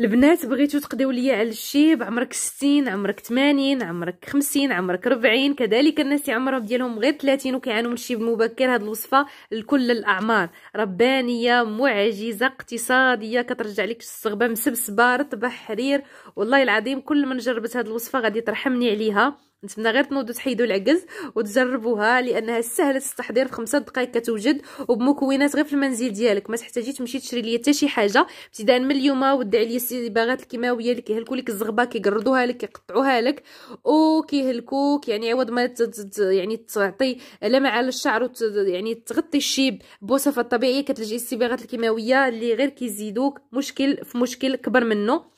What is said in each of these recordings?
البنات بغيتو تقضيو ليا على الشيب عمرك 60 عمرك 80 عمرك 50 عمرك 40 كذلك الناس عمرهم ديالهم غير 30 وكيعانوا من الشيب المبكر هاد الوصفة لكل الأعمار ربانية معجزة اقتصادية كترجع لك الزغبة مسبسبة رطبه حرير. والله العظيم كل من جربت هاد الوصفة غادي ترحمني عليها. نتمنى غير تنوضوا تحيدوا العجز وتجربوها لأنها سهلة التحضير في خمسة دقائق كتوجد وبمكونات غير في المنزل ديالك. ما تحتاجي تمشي تشري ليا حتى شي حاجة. ابتداء من اليوم ودعي عليا الصباغات الكيماوية اللي كيهلكوا لك الزغبة كيقردوها لك كيقطعوها لك وكيهلكوك. يعني عوض ما يعني تعطي لمعه على الشعر وت يعني تغطي الشيب بوصفات طبيعية. كتلجئي الصباغات الكيماوية اللي غير كيزيدوك. مشكل في مشكل كبر منه.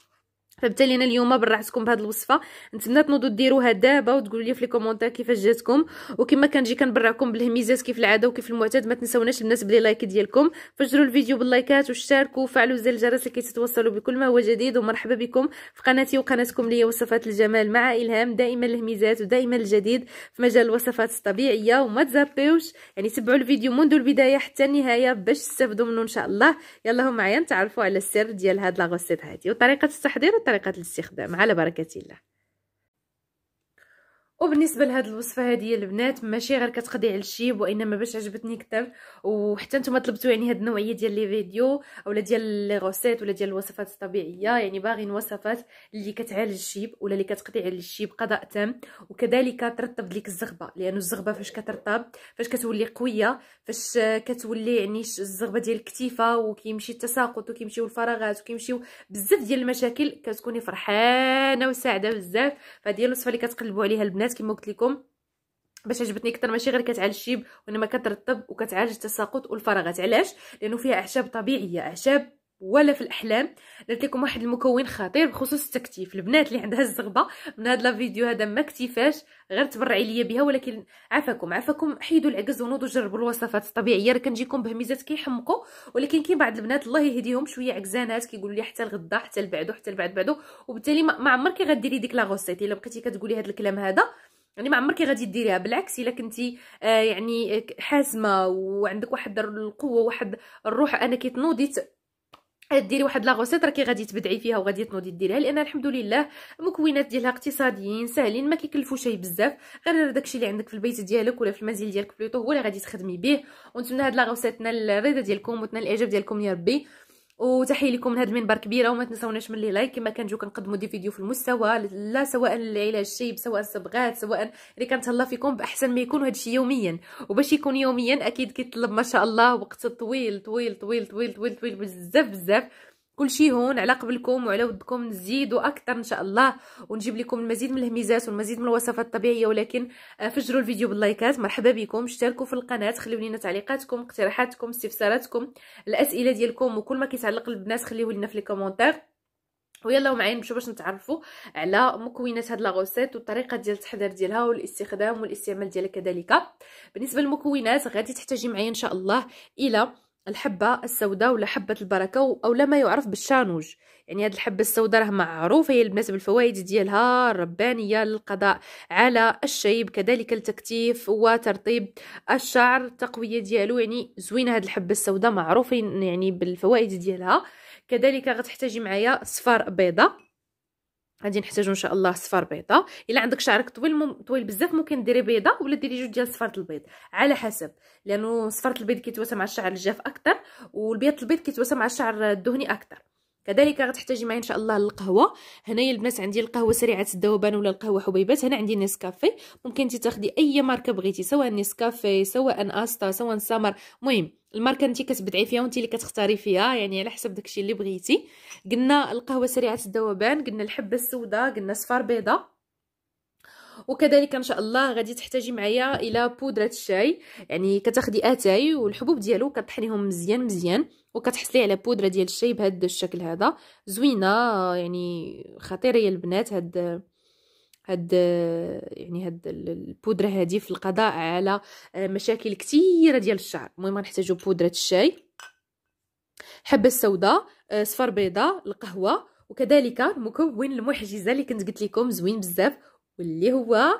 فبالتالي أنا اليوم برعتكم بهذه الوصفة. نتمنى تنوضوا ديروها دابا وتقولوا لي في les commentaires كيفاش جاتكم. وكما كنجي كنبرعكم بالهميزات كيف العادة وكيف المعتاد ما تنساوناش الناس ب les likes ديالكم. فجروا الفيديو باللايكات واشتركوا وفعلوا زر الجرس لكي تتوصلوا بكل ما هو جديد. ومرحبا بكم في قناتي وقناتكم لي وصفات الجمال مع إلهام دائما الهميزات ودائما الجديد في مجال الوصفات الطبيعية. وما تزابيوش يعني تبعوا الفيديو منذ البداية حتى النهاية باش تستافدوا منه إن شاء الله. يلا معايا نتعرفوا على السر ديال هاد la recette هادي. وطريقة التحضير طريقة الاستخدام. على بركة الله. وبالنسبة لهاد الوصفة هذه البنات ماشي غير كتقضي على الشيب وإنما باش عجبتني كثر وحتى نتوما طلبتوا يعني هاد النوعية ديال les vidéos اولا ديال les recettes ولا ديال الوصفات الطبيعية يعني باغيين وصفات اللي كتعالج الشيب ولا اللي كتقضي على الشيب قضاء تام وكذلك ترطب لك الزغبة لأنه الزغبة فاش كترطب فاش كتولي قوية فاش كتولي يعني الزغبة ديال الكتيفة وكيمشي التساقط وكيمشيو الفراغات وكيمشيو بزاف ديال المشاكل كتكوني فرحانة وسعيدة بزاف. فهذه الوصفة اللي كتقلبوا عليها البنات. كما قلت لكم باش عجبتني أكثر ماشي غير كتعالج الشيب وإنما كترطب وكتعالج التساقط والفراغات. علاش؟ لأنه فيها أعشاب طبيعية أعشاب ولا في الأحلام درت لكم واحد المكون خطير بخصوص التكتيف. البنات اللي عندها الزغبة من هذا الفيديو هذا ما كتيفاش غير تبرعي ليا بها ولكن عافاكم عافاكم حيدوا العجز ونوضوا جربوا الوصفات الطبيعية. راه كنجيكم بهميزات كيحمقوا ولكن كاين بعض البنات الله يهديهم شوية عكزانات كيقولوا لي حتى الغدا حتى البعدو حتى البعد بعدو وبالتالي ما عمرك غديري ديك لا غوسيت. إلا بقيتي كتقولي هذا الكلام هذا يعني ما عمرك غادي ديريها. بالعكس إلا كنتي آه يعني حاسمة وعندك واحد القوة واحد الروح أنك تنوضي ديري واحد la recette راكي غادي تبدعي فيها وغادي تنوضي ديريها لأن الحمد لله المكونات ديالها اقتصاديين ساهلين ما كيكلفوا شي بزاف غير داكشي اللي عندك في البيت ديالك ولا في المنزل ديالك plutôt هو اللي غادي تخدمي به ونتمنى هاد la recette تنال الرضا ديالكم وتنال الإعجاب ديالكم يا ربي. وتحية لكم من هذا المنبر كبيرة وما تنساوناش من les likes كما كنجيو كنقدموا des vidéos في المستوى لا سواء للعلاج الشيب سواء الصبغات سواء اللي كنتهلا فيكم بأحسن ما يكون هادشي يوميا. وباش يكون يوميا أكيد كيطلب ما شاء الله وقت طويل طويل طويل طويل طويل, طويل بزاف بزاف. كلشي هون على قبلكم وعلى ودكم نزيدوا أكثر إن شاء الله ونجيب لكم المزيد من الهميزات والمزيد من الوصفات الطبيعية ولكن آه، فجروا الفيديو باللايكات. مرحبا بكم. اشتركوا في القناة خليو لنا تعليقاتكم اقتراحاتكم استفساراتكم الأسئلة ديالكم وكل ما كيتعلق البنات خليوه لنا في لي ويلا معايا نمشيو باش نتعرفوا على مكونات هاد la recette والطريقة ديال التحضير ديالها والاستخدام والاستعمال ديالها كذلك. بالنسبة للمكونات غادي تحتاجي معايا إن شاء الله إلى الحبة السوداء ولا حبة البركة أو ما يعرف بالشانوج. يعني هاد الحبة السوداء راه معروفة هي بالنسبة بالفوائد ديالها الربانية للقضاء على الشيب كذلك التكتيف وترطيب الشعر التقوية ديالو يعني زوينة هاد الحبة السوداء معروفة يعني بالفوائد ديالها. كذلك غتحتاجي معايا صفار بيضة. غادي نحتاجو إن شاء الله صفار بيضة. إلا عندك شعرك طويل مم... طويل بزاف ممكن ديري بيضة ولا ديري جوج ديال صفارة البيض. على حسب لأنه صفارة البيض كيتواسى مع الشعر الجاف أكثر والبيض البيض كيتواسى مع الشعر الدهني أكثر كذلك غتحتاجي معايا إن شاء الله القهوة. هنايا البنات عندي القهوة سريعة الذوبان ولا القهوة حبيبات. هنا عندي نسكافي ممكن تاخدي أي ماركة بغيتي سواء نسكافي سواء استا سواء سامر المهم الماركة انت كتبدعي فيها وانت اللي كتختاري فيها يعني على حسب داكشي اللي بغيتي. قلنا القهوة سريعة الذوبان قلنا الحبة السوداء قلنا صفار بيضه وكذلك إن شاء الله غادي تحتاجي معايا إلى بودرة الشاي. يعني كتاخدي آتاي والحبوب ديالو كطحنيهم مزيان مزيان وكتحصلي على بودرة ديال الشاي بهذا الشكل هذا. زوينة يعني خطيرة يا البنات هاد هاد يعني هاد البودرة هذه في القضاء على مشاكل كثيره ديال الشعر. المهم غنحتاجو بودرة الشاي حبة السوداء صفر بيضاء القهوة وكذلك المكون المحجزه اللي كنت قلت لكم زوين بزاف واللي هو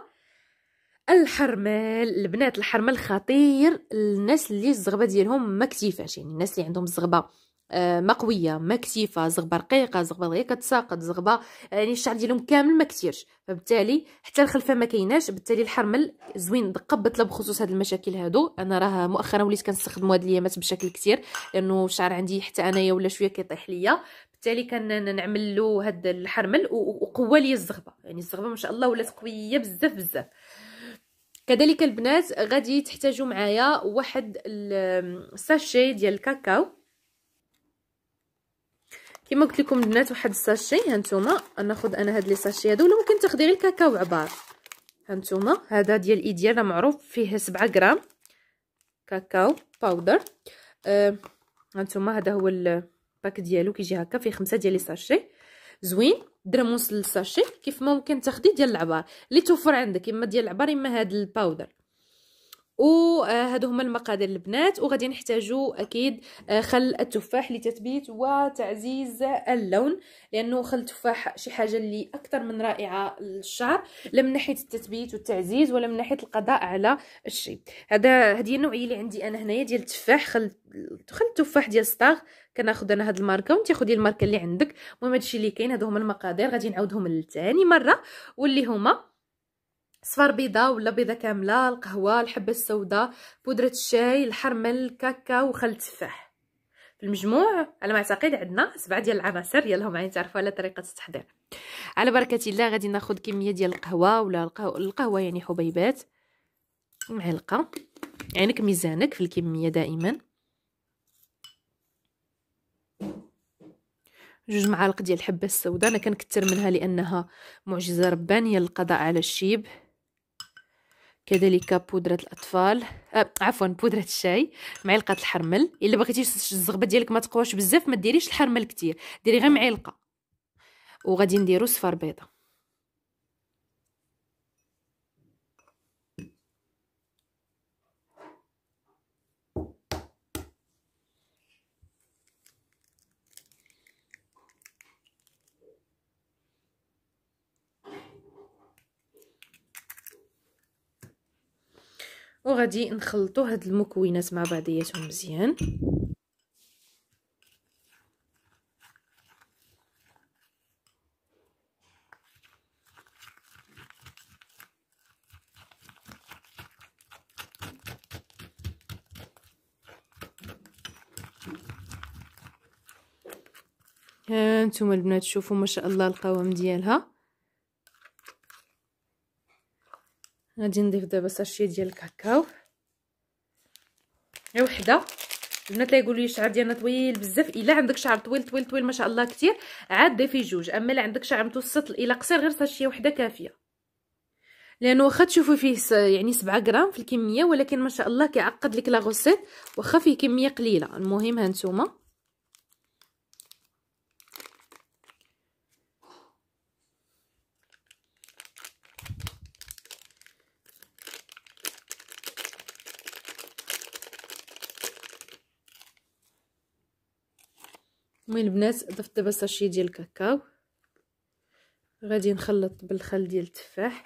الحرمل البنات الحرمل خطير الناس اللي الزغبة ديالهم ما كتيفاش يعني الناس اللي عندهم الزغبه آه، مقوية مكتيفه زغبة رقيقة زغبة غير كتساقط زغبة يعني الشعر ديالهم كامل ما كثيرش فبالتالي حتى الخلفة ما كايناش بالتالي الحرمل زوين دقه بطله بخصوص هاد المشاكل هادو. أنا راه مؤخرا وليت كنستخدمو هاد الايامات بشكل كثير لأنه الشعر عندي حتى أنايا ولا شوية كيطيح ليا. بالتالي كنعمل له هاد الحرمل وقوه لي الزغبة. يعني الزغبة ما شاء الله ولات قوية بزاف بزاف. كذلك البنات غادي تحتاجوا معايا واحد ال sachet ديال الكاكاو. كما قلت لكم البنات واحد ال sachet هانتوما ناخذ أنا هاد les sachets هادو ولا ممكن تاخدي غير الكاكاو عبار. هانتوما هذا ديال الايديال راه معروف فيه 7 غرام كاكاو powder آه هانتوما هذا هو ال pack ديالو كيجي هكا فيه خمسة ديال les sachets. زوين درموس لل sachet كيف ما ممكن تاخدي ديال العبار. اللي توفر عندك إما ديال العبار إما هاد ال powder وهادو هما المقادير البنات. وغادي نحتاجو أكيد آه، خل التفاح لتثبيت وتعزيز اللون. لأنه خل التفاح شي حاجة اللي أكثر من رائعة للشعر لا من ناحية التثبيت والتعزيز ولا من ناحية القضاء على الشيء. هذا هذه النوعية اللي عندي أنا هنايا ديال التفاح. خل خل التفاح ديال ستاغ كناخذ أنا هاد الماركة وانت خدي الماركة اللي عندك. المهم هادشي اللي كاين هادو هما المقادير. غادي نعاودهم لثاني مرة. واللي هما صفار بيضة ولا بيضة كاملة القهوة الحبة السوداء بودرة الشاي الحرمل الكاكاو وخل التفاح في المجموع على ما أعتقد عندنا سبعة ديال العناصر يلا معايا تعرفوا على طريقة التحضير. على بركة الله غادي ناخذ كمية ديال القهوة ولا القهوه, القهوة يعني حبيبات. معلقة. عينك ميزانك في الكمية دائما. جوج معالق ديال الحبة السوداء. أنا كنكثر منها لأنها معجزة ربانية للقضاء على الشيب. كذلك بودرة الأطفال آه عفوا بودرة الشاي معلقة الحرمل. إلا بغيتي الزغبة ديالك ما تقواش بزاف ما ديريش الحرمل كتير ديري غير معلقة. وغادي نديرو صفار بيضة وغادي نخلطو هاد المكونات مع بعضياتهم مزيان. ها نتوما البنات شوفوا ما شاء الله القوام ديالها. غادي نضيف دابا sachet ديال الكاكاو. غير وحده. البنات اللي يقولوا لي الشعر ديالنا طويل. بزاف إلا عندك شعر طويل طويل طويل ما شاء الله كثير عاد ضيفي جوج. أما إلا عندك شعر متوسط إلى قصير غير sachet وحده كافية. لأنه واخا تشوفوا فيه يعني 7 غرام في الكمية ولكن ما شاء الله كيعقد لك la recette واخا فيه كمية قليلة. المهم ها نتوما. المهم البنات ضفت دابا ساشي ديال الكاكاو. غادي نخلط بالخل ديال التفاح.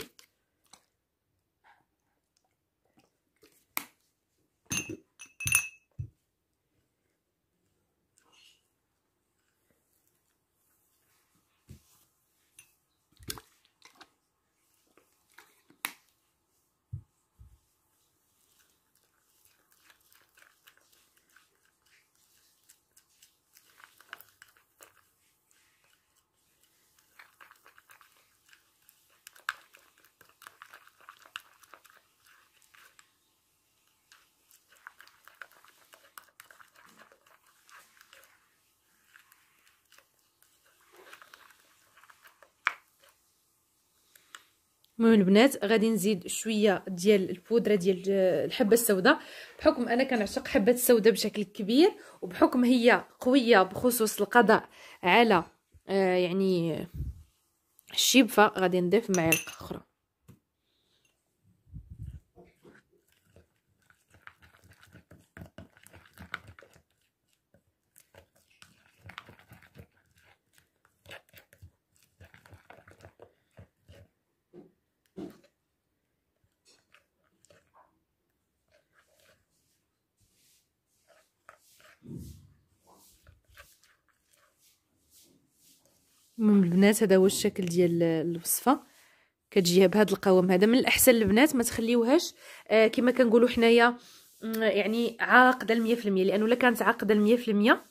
المهم البنات غادي نزيد شوية ديال البودرة ديال الحبة السوداء. بحكم أنا كنعشق حبة السوداء بشكل كبير وبحكم هي قوية بخصوص القضاء على آه يعني الشيب فغادي نضيف معلقة أخرى. المهم البنات هذا هو الشكل ديال الوصفة. كتجي بهذا القوام. هذا من الأحسن البنات ما تخليوهاش آه كما كنقولوا حنايا يعني عاقدة المية في المية. لأنه إلا كانت عاقدة المية في المية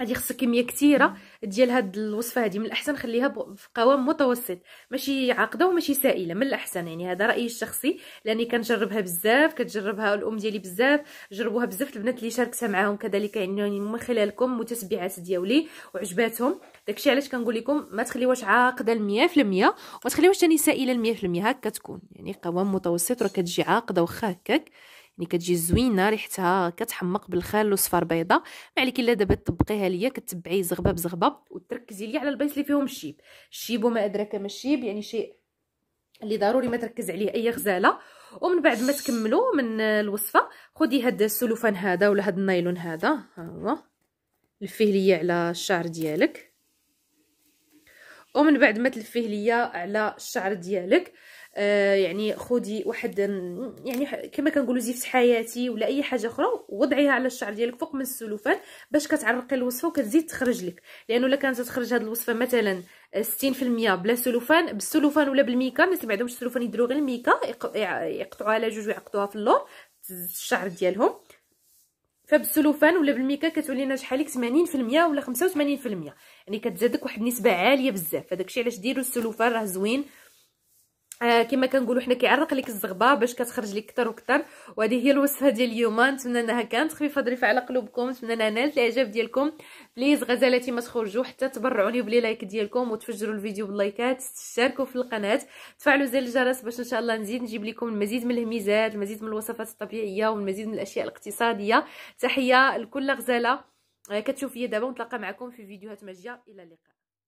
غادي خصك كمية كثيرة ديال هاد الوصفة هذه من الأحسن خليها في قوام متوسط ماشي عاقدة وماشي سائلة من الأحسن يعني. هذا رأيي الشخصي لأني كنجربها بزاف كتجربها الأم ديالي بزاف جربوها بزاف البنات اللي شاركتها معاهم كذلك يعني من خلالكم متتبعات ديالي وعجباتهم. داكشي علاش كنقول لكم ما تخليوهاش عاقدة في المية وما تخليوهاش ثاني سائلة في المية هكا تكون. يعني قوام متوسط راه كتجي عاقدة واخا هكاك. يعني كتجي زوينة ريحتها كتحمق بالخل وصفار بيضة. ما عليك إلا دابا تطبقيها ليا كتبعي زغبة بزغبة وتركزي ليا على البلايص اللي فيهم الشيب. الشيب وما أدراك ما الشيب يعني شيء اللي ضروري ما تركز عليه أي غزالة. ومن بعد ما تكملوا من الوصفة خدي هاد السلوفان هذا ولا هاد النايلون هذا. ها هو. لفيه ليا على الشعر ديالك. ومن بعد ما تلفيه ليا على الشعر ديالك آه يعني خدي واحد يعني كما كنقولوا زيفت حياتي ولا أي حاجة أخرى وضعيها على الشعر ديالك فوق من السلوفان باش كتعرقي الوصفة وكتزيد تخرج لك. لأنه إلا كانت تخرج هذه الوصفة مثلا 60% بلا سلوفان بالسلوفان ولا بالميكا الناس اللي عندهمش السلوفان يديروا غير الميكا يقطعوها على جوج ويعقدوها في اللور الشعر ديالهم. فبالسلوفان ولا بالميكا كتولي لنا شحال 80% ولا 85% يعني كتزادك واحد النسبة عالية بزاف. الشيء علاش ديروا السلوفان راه زوين آه كما كنقولوا حنا كيعرق لك الزغبة باش كتخرج لك أكثر وأكثر وهذه هي الوصفة ديال اليوم. نتمنى انها كانت خفيفة ظريفة على قلوبكم. نتمنى انها نالت الاعجاب ديالكم. please غزالاتي ما تخرجوا حتى تبرعوني ب les likes ديالكم وتفجروا الفيديو باللايكات. تشتركوا في القناة. تفعلوا زر الجرس باش إن شاء الله نزيد نجيب لكم المزيد من الهميزات المزيد من الوصفات الطبيعية والمزيد من الأشياء الاقتصادية. تحية لكل غزالة. آه، كتشوف فيا دابا ونتلاقى معكم في فيديوهات ماجية. إلى اللقاء.